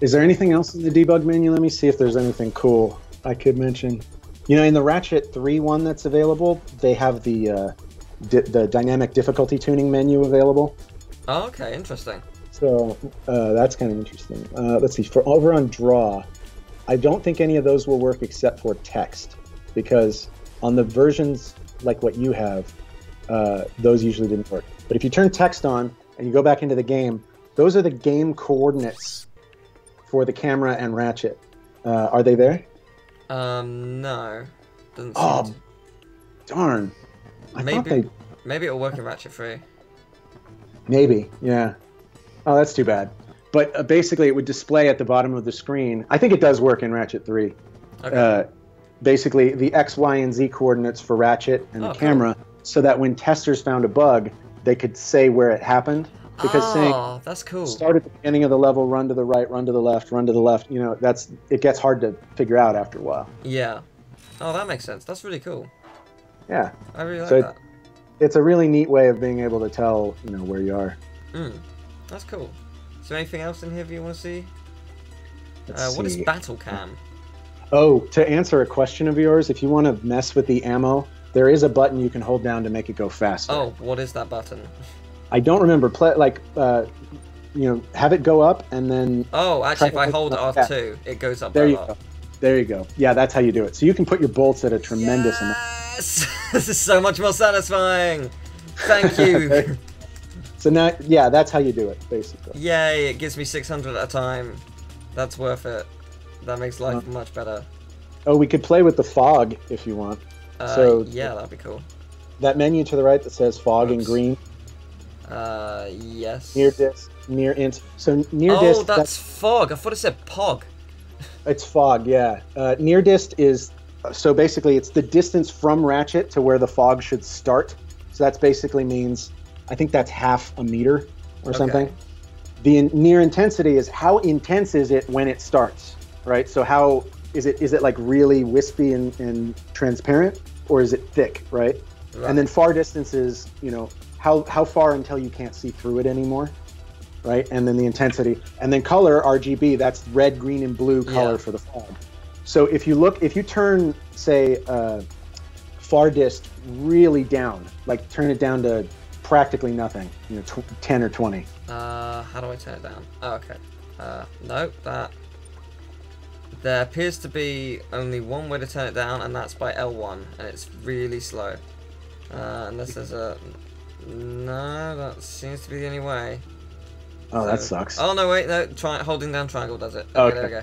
Is there anything else in the debug menu? Let me see if there's anything cool I could mention. You know, in the Ratchet 3 one that's available, they have the uh, di- the dynamic difficulty tuning menu available. Oh, okay, interesting. So uh, that's kind of interesting. Uh, let's see. For over on Draw, I don't think any of those will work except for text, because on the versions like what you have, uh, those usually didn't work. But if you turn text on and you go back into the game, those are the game coordinates for the camera and Ratchet. Uh, are they there? Um, no. Doesn't seem Oh, to- darn. I thought Maybe- they Maybe it'll work in Ratchet 3. maybe yeah. Oh, that's too bad. But uh, basically, it would display at the bottom of the screen. I think it does work in Ratchet 3. Okay. uh, basically the X, Y, and Z coordinates for Ratchet and Oh, the cool. camera, so that when testers found a bug, they could say where it happened. Because saying oh, that's cool. start at the beginning of the level, run to the right, run to the left, run to the left, you know, that's it gets hard to figure out after a while. Yeah. Oh, that makes sense. That's really cool. Yeah, I really like So- that. it's a really neat way of being able to tell, you know, where you are. Mm, that's cool. Is there anything else in here you want to see? Uh, what is see. Battle Cam? Oh, to answer a question of yours, if you want to mess with the ammo, there is a button you can hold down to make it go faster. Oh, what is that button? I don't remember. Play like, uh, you know, have it go up and then Oh, actually, if I hold not R2, it goes up There you go. There you go. Yeah, that's how you do it. So you can put your bolts at a tremendous amount. Yes! this is so much more satisfying. Thank you. So now, yeah, that's how you do it, basically. Yay! It gives me 600 at a time. That's worth it. That makes life Uh. much better. Oh, we could play with the fog if you want. Uh, so- yeah, that'd be cool. That menu to the right that says fog in green, Uh, yes. near dist, near int. So near Oh, disk, that's fog. I thought it said pog. it's fog. Yeah, uh, near dist is so basically it's the distance from Ratchet to where the fog should start. So that basically means I think that's half a meter or Okay. something. The in, near intensity is how intense is it when it starts, right? So how is it? Is it like really wispy and, and transparent, or is it thick, right? Right. And then far distance is, you know, how how far until you can't see through it anymore, right? And then the intensity, and then color RGB. That's red, green, and blue color Yeah. for the fog. So if you look, if you turn, say, uh, far dist really down, like turn it down to practically nothing, you know, tw- ten or twenty. Uh, how do I turn it down? Oh, okay. Uh, no, that. There appears to be only one way to turn it down, and that's by L1, and it's really slow. Uh, unless there's a. No, that seems to be the only way. Oh, that sucks. Oh no, wait, no. Try holding down triangle does it. Okay, Okay. there we go.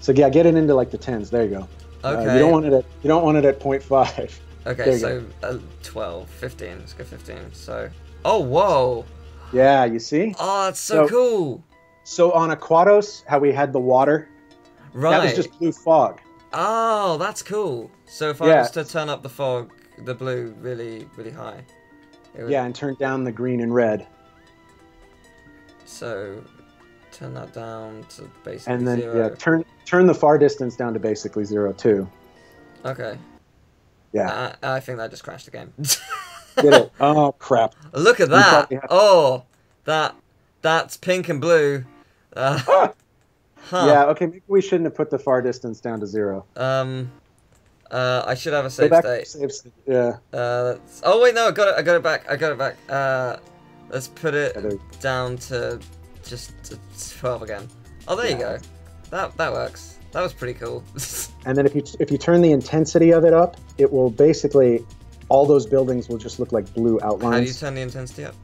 So yeah, get it into like the tens. There you go. Uh, Okay. you don't want it at you don't want it at 0.5. Okay, so uh, 12, 15. Let's go 15. So. Oh, whoa! Yeah, you see. Oh, it's so, So- cool! So on Aquatos, how we had the water, Right. that was just blue fog. Oh, that's cool. So if I Yeah. was to turn up the fog, the blue really, really high. Would- Yeah, and turn down the green and red, So turn that down to basically and then zero. yeah, turn turn the far distance down to basically zero too. Okay. Yeah, I, I think that just crashed the game. did it? Oh crap! Look at that! have- Oh, that that's pink and blue. Uh, Ah! huh. Yeah, okay, maybe we shouldn't have put the far distance down to zero. Um. Uh, I should have a save state. save. Yeah, Uh, oh wait, no, I got it. I got it back. I got it back. Uh, let's put it down to just to 12 again. Oh, there you go. That that works. That was pretty cool. and then if you if you turn the intensity of it up, it will basically all those buildings will just look like blue How do you turn the intensity up?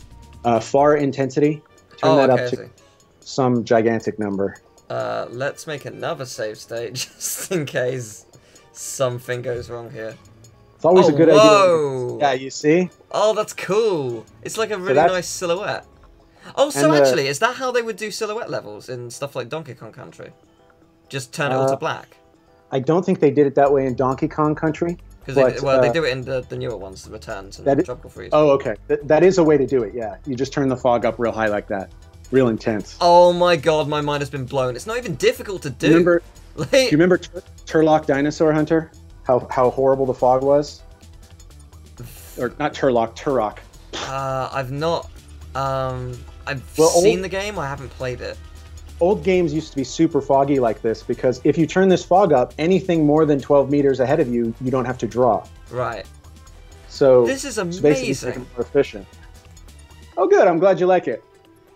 Uh, far intensity, turn oh, that okay, up to some gigantic number. Uh, let's make another save state just in case something goes wrong here. It's always oh, a good whoa. idea. Yeah, you see. Oh, that's cool. It's like a really that's- nice silhouette. Oh, so the- actually, is that how they would do silhouette levels in stuff like Donkey Kong Country? Just turn it all to Uh, black. I don't think they did it that way in Donkey Kong Country. Because but, well, they uh, do it in the, the newer ones, the returns and that i- tropical freeze. Oh, okay. Th- that is a way to do it. Yeah, you just turn the fog up real high like that, real intense. Oh my god, my mind has been blown. It's not even difficult to do. Remember? Like, Do you remember Tur- Turlock Dinosaur Hunter? How how horrible the fog was? Or not Turlock, Turok. uh, I've not. Um, I've Well, seen old- the game. I haven't played it. old games used to be super foggy like this because if you turn this fog up, anything more than 12 meters ahead of you, you don't have to draw. Right. So This is amazing. more efficient. Oh, good. I'm glad you like it.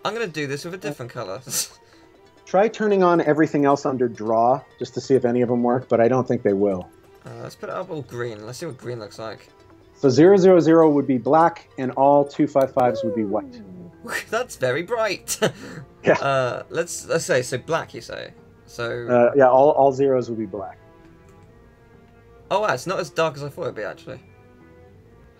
I'm gonna do this with a different color. Try turning on everything else under draw just to see if any of them work, but I don't think they will. uh, let's put it up all green. Let's see what green looks like. So 000 would be black, and all 255s would be white. That's very bright. Yeah. Uh, let's let's say so black. You say so. Uh, yeah, all, all zeros would be black. oh, wow, it's not as dark as I thought it'd be actually.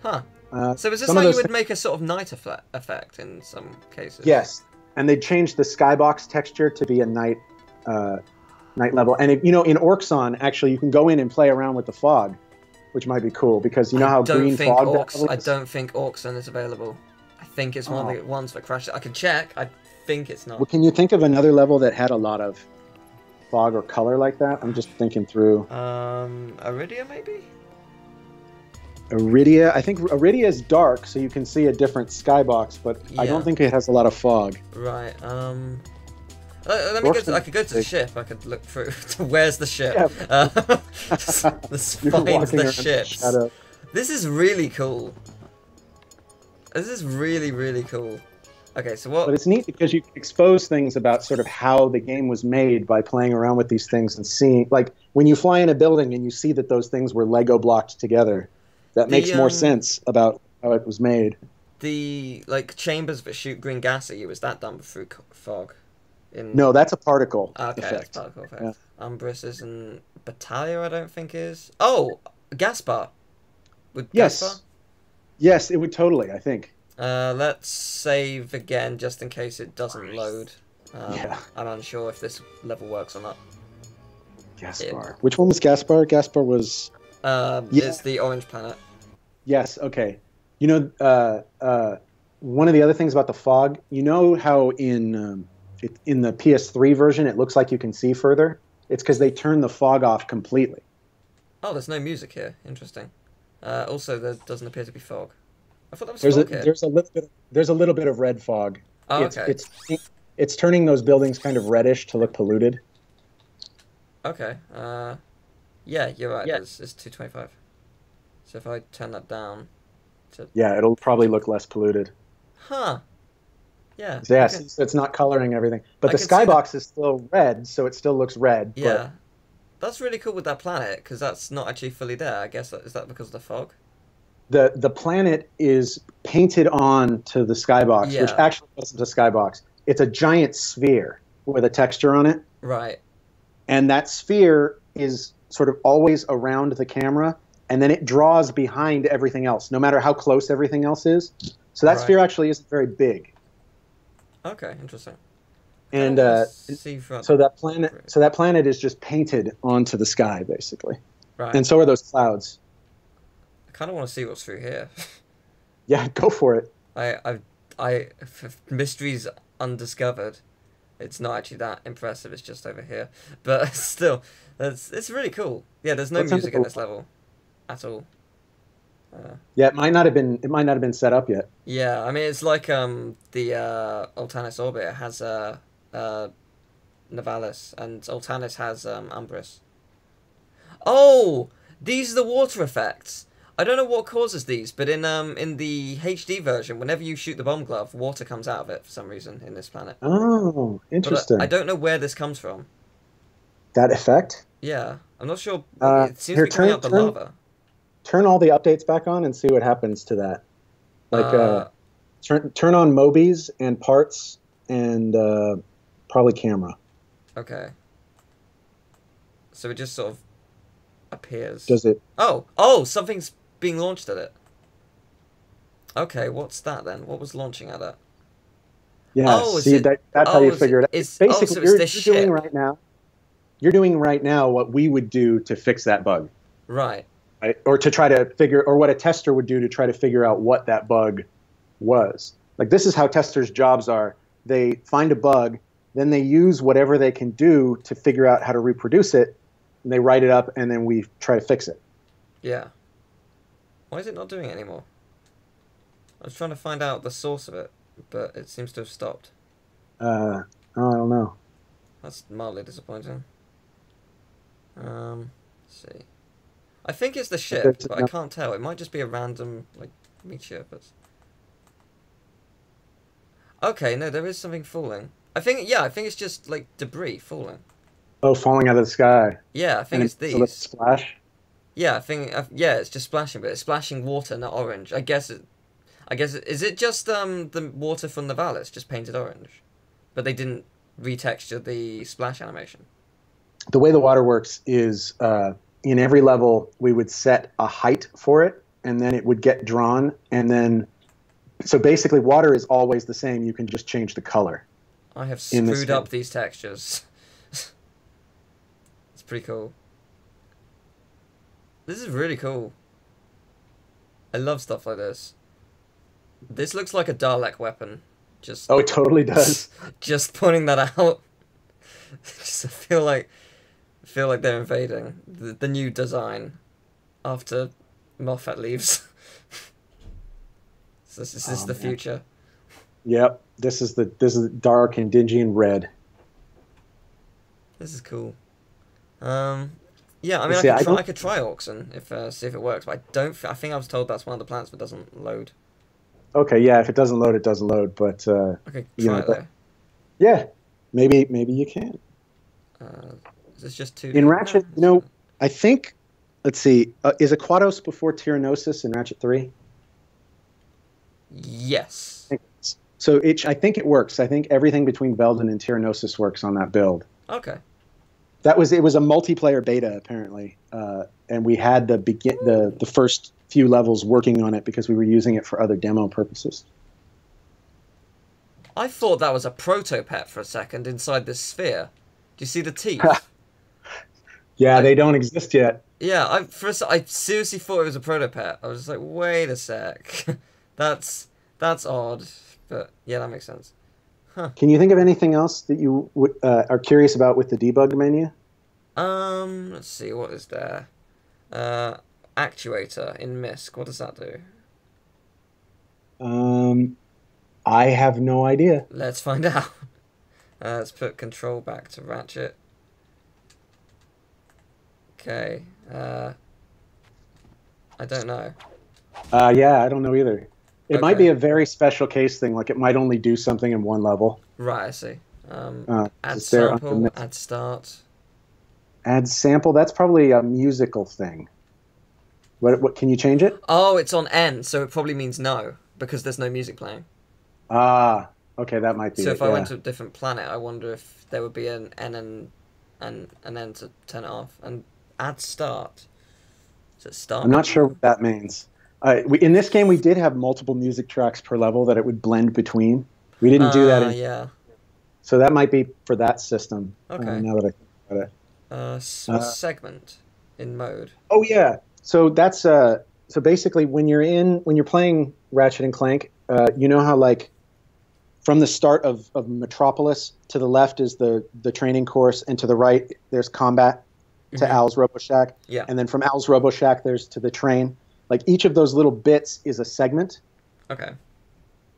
Huh. Uh, So is this how you would make a sort of night effect in some cases? Yes, and they changed the skybox texture to be a night uh, night level. And if, you know, in Orxon, actually, you can go in and play around with the fog, which might be cool because you know I how green fog. Orcs, I don't think Orxon is available. I think it's one Oh. of the ones that crashed. I can check. I think it's not. Well, can you think of another level that had a lot of fog or color like that? I'm just thinking through. Um, Aridia maybe. Aridia, I think Aridia is dark, so you can see a different skybox, but I don't think it has a lot of fog. Right. Um. uh, Let me go. To, I could go to the ship. I could look through. to Where's the ship? Yeah. Uh, let's find the ships. shadow. This is really cool. This is really really cool. Okay, so what? But it's neat because you expose things about sort of how the game was made by playing around with these things and seeing, like when you fly in a building and you see that those things were Lego blocked together, that The, makes more um, sense about how it was made. the like chambers that shoot green gas at you is that done through fog? In No, that's a particle Okay, that's effect. particle effect. Yeah. Umbris isn't Batalia, I don't think is. Oh, Gaspar. Would Yes. Gaspar? Yes, it would totally. I think. Uh, let's save again just in case it doesn't load. Um, Yeah. I'm unsure if this level works or not. Gaspar. Which one was Gaspar? Gaspar was Um, Yeah. It's the orange planet. yes. Okay. You know, uh, uh, one of the other things about the fog. You know how in um, it, in the PS3 version it looks like you can see further. It's because they turned the fog off completely. Oh, there's no music here. Interesting. Uh, also, there doesn't appear to be fog. I thought that was There's a fog here. there's a little bit there's a little bit of red fog. Oh, it's, okay. it's it's turning those buildings kind of reddish to look polluted. Okay. Uh, yeah, you're right. Yeah. It's, it's 225. So if I turn that down to. Yeah, it'll probably look less polluted. Huh. Yeah. So, yeah, okay. so it's not coloring everything, but I the can see that- skybox is still red, so it still looks red. but- Yeah. That's really cool with that planet because that's not actually fully there. I guess is that because of the fog? the the planet is painted on to the skybox, which actually isn't a skybox. It's a giant sphere with a texture on it, Right. and that sphere is sort of always around the camera, and then it draws behind everything else, no matter how close everything else is. So that Right. sphere actually isn't very big, Okay. Interesting. and uh, so that planet so that planet is just painted onto the sky basically, Right. and so are those clouds. I kind of want to see what's through here. Yeah, go for it. I, I, I, mysteries undiscovered. It's not actually that impressive. It's just over here, but still, it's it's really cool. Yeah, there's no music in this level, at all. Uh, Yeah, it might not have been it might not have been set up yet. yeah, I mean it's like um the uh, Oltanis orbit has uh, uh, Novalis and Oltanis has um, Umbris. Oh, these are the water effects. I don't know what causes these, but in um in the HD version, whenever you shoot the bomb glove, water comes out of it for some reason in this planet. Oh, But I- interesting. I, don't know where this comes from. That effect. Yeah, I'm not sure. Uh, it seems here, to be turn- out the turn- lava. Turn all the updates back on and see what happens to that. Like uh, Uh, turn turn on Mobies and parts and uh, probably camera. okay. So it just sort of appears. Does it? Oh, oh, something's being launched at it. Okay, what's that then? What was launching at it? Yeah. Oh, see, it- that, that's how oh, you figure it- it out. it's- oh, Basically, so it's you're, this you're doing right now. You're doing right now what we would do to fix that bug, Right. right? or to try to figure, or what a tester would do to try to figure out what that bug was. Like this is how testers' jobs are. They find a bug, then they use whatever they can do to figure out how to reproduce it. And they write it up, and then we try to fix it. Yeah. Why is it not doing it anymore? I was trying to find out the source of it, but it seems to have stopped. Uh, I don't know. That's mildly disappointing. Um, let's see. I think it's the ship, There's but I can't tell. It might just be a random like meteor, but. Okay, no, there is something falling. I think yeah, I think it's just like debris falling. Oh, falling out of the sky. Yeah, I think And it's a little these. splash. Yeah, I think uh, yeah, it's just splashing, but it's splashing water, not orange. I guess it. I guess it, is it just um the water from the Valis just painted orange, but they didn't retexture the splash animation. The way the water works is uh, in every level we would set a height for it, and then it would get drawn, and then so basically water is always the same. You can just change the color. I have screwed up these textures. it's pretty cool. This is really cool. I love stuff like this. This looks like a Dalek weapon. Just Oh, it totally does. just pointing that out. just I feel like feel like they're invading the, the new design after Moffat leaves. so this, is this Oh, the man. future? yep. This is the this is dark and dingy and red. This is cool. Um, yeah, I mean, See, I, I could try, I could try Orxon if uh, see if it works, but I don't. I think I was told that's one of the plants that doesn't load. Okay, yeah. If it doesn't load, it doesn't load. But uh, Okay, You know, it but- yeah, maybe maybe you can. Uh, is just two? In Ratchet, you know, I think. Let's see. Uh, is Aquatos before Tyhrranosis in Ratchet Three? Yes. So it, I think it works. I think everything between Veldin and Tyhrranosis works on that build. Okay. That was it was a multiplayer beta apparently, uh, and we had the begin the the first few levels working on it because we were using it for other demo purposes. I thought that was a Protopet for a second inside this sphere. Do you see the teeth? Yeah, Like- they don't exist yet. yeah, I first I seriously thought it was a Protopet. I was just like, wait a sec, that's that's odd, but yeah, that makes sense. Can you think of anything else that you uh, are curious about with the debug menu? Um, let's see, what is there? Uh, actuator in MISC. What does that do? Um, I have no idea. Let's find out. Uh, let's put control back to Ratchet. Okay. Uh, I don't know. Uh, yeah, I don't know either. It might be a very special case thing, like it might only do something in one level. Right, I see. Um, Uh, add sample, add start. add sample. That's probably a musical thing. What? What? Can you change it? Oh, it's on N, so it probably means no because there's no music playing. Ah, okay, that might be. So it, if I yeah. went to a different planet, I wonder if there would be an N and and an N to turn it off and add start. So start? I'm not sure what that means. Uh, we, in this game, we did have multiple music tracks per level that it would blend between. We didn't do that, Ah, in, yeah. so that might be for that system. uh, Okay. now that I think about it. Uh, Uh, segment in mode. Oh yeah. So that's uh. So basically, when you're in when you're playing Ratchet and Clank, uh, you know how like from the start of, of Metropolis to the left is the the training course, and to the right there's combat to Mhm. Al's Robo Shack, Yeah. and then from Al's Robo Shack there's to the train. Like each of those little bits is a segment. Okay.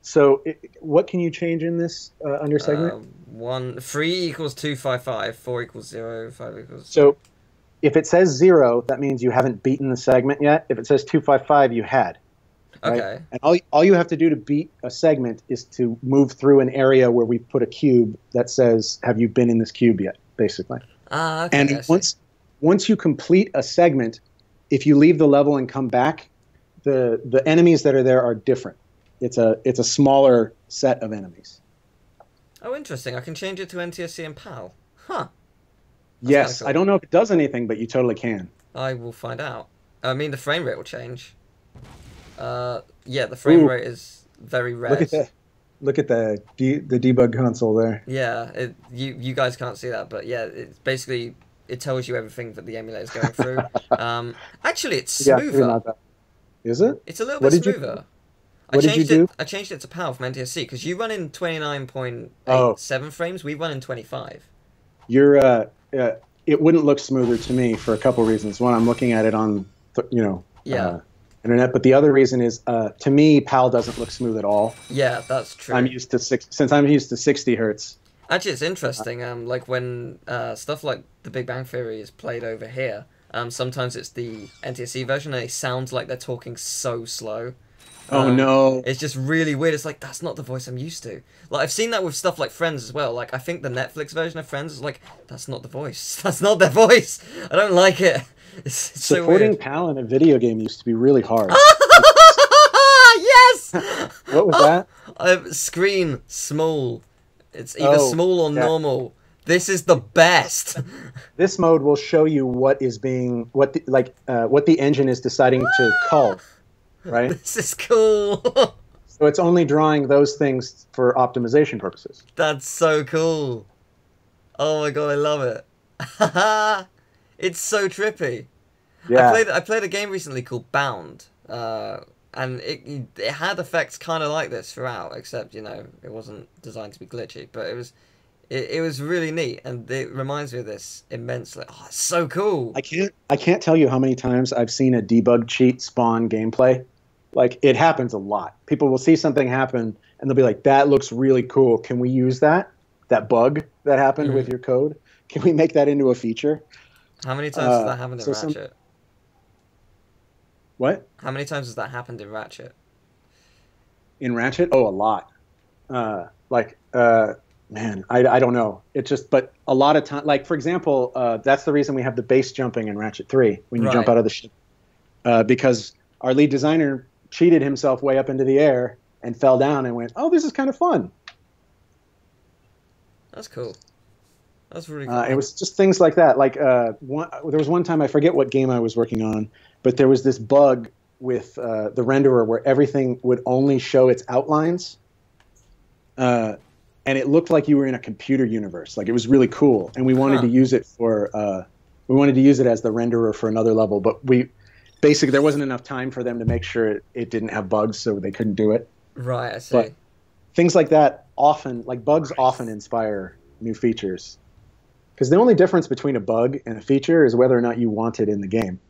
So it, what can you change in this uh, under segment? Uh, one three equals two five five. Four equals zero. Five equals. So if it says zero, that means you haven't beaten the segment yet. If it says two five five, you had. right? okay. And all, all you have to do to beat a segment is to move through an area where we put a cube that says, "Have you been in this cube yet?" Basically. Ah. Okay. And once once you complete a segment, if you leave the level and come back, the the enemies that are there are different. It's a it's a smaller set of enemies. Oh, interesting. I can change it to NTSC and PAL. Huh. yes, cool. I don't know if it does anything, but you totally can. I will find out. I mean, the frame rate will change. Uh, yeah, the frame Ooh. rate is very red. Look at that. Look at the de- the debug console there. Yeah, it, you you guys can't see that, but yeah, it's basically it tells you everything that the emulator is going through. um, actually, it's smoother. that. Is it? It's a little What bit you- smoother. what I did you changed do? it. I changed it to PAL from NTSC because you run in twenty nine point eight Oh. seven frames. We run in twenty five. You're uh, uh, it wouldn't look smoother to me for a couple reasons. One, I'm looking at it on, th- you know, Yeah. uh, internet. But the other reason is, uh, to me, PAL doesn't look smooth at all. Yeah, that's true. I'm used to six since I'm used to 60 hertz. Actually, it's interesting. Um, like when uh, stuff like The Big Bang Theory is played over here, um, sometimes it's the NTSC version, and it sounds like they're talking so slow. Oh Um, no! It's just really weird. It's like that's not the voice I'm used to. Like I've seen that with stuff like Friends as well. Like I think the Netflix version of Friends is like that's not the voice. That's not their voice. I don't like it. It's, it's so Supporting weird. Pal in a video game used to be really hard. yes. what was that? Uh, screen small. It's either Oh, small or yeah. normal. This is the best. This mode will show you what is being what the, like uh, what the engine is deciding to call, right? this is cool. So it's only drawing those things for optimization purposes. That's so cool. Oh my god, I love it. it's so trippy. I Yeah. played I played a game recently called Bound, uh, and it it had effects kind of like this throughout, except you know it wasn't designed to be glitchy, but it was it, it was really neat, and it reminds me of this immensely. Oh, it's so cool. I can't I can't tell you how many times I've seen a debug cheat spawn gameplay. Like it happens a lot. People will see something happen and they'll be like, "That looks really cool. Can we use that? That bug that happened with Mhm. your code? Can we make that into a feature?" How many times uh, has that happened in so some- Ratchet? What How many times has that happened in Ratchet? in Ratchet? Oh, a lot. Uh, like, uh, man, I, I don't know. It just, but a lot of time. Like for example, uh, that's the reason we have the base jumping in Ratchet Three when you jump out of the ship, uh, because our lead designer cheated himself way up into the air and fell down and went, "Oh, this is kind of fun." That's cool. That's really cool. Uh, it was just things like that. Like uh, one, there was one time I forget what game I was working on, but there was this bug with uh, the renderer where everything would only show its outlines, uh, and it looked like you were in a computer universe. Like it was really cool, and we wanted Huh. to use it for uh, we wanted to use it as the renderer for another level, but we basically there wasn't enough time for them to make sure it, it didn't have bugs, so they couldn't do it. right, I see. but- things like that often like bugs often inspire new features because the only difference between a bug and a feature is whether or not you want it in the game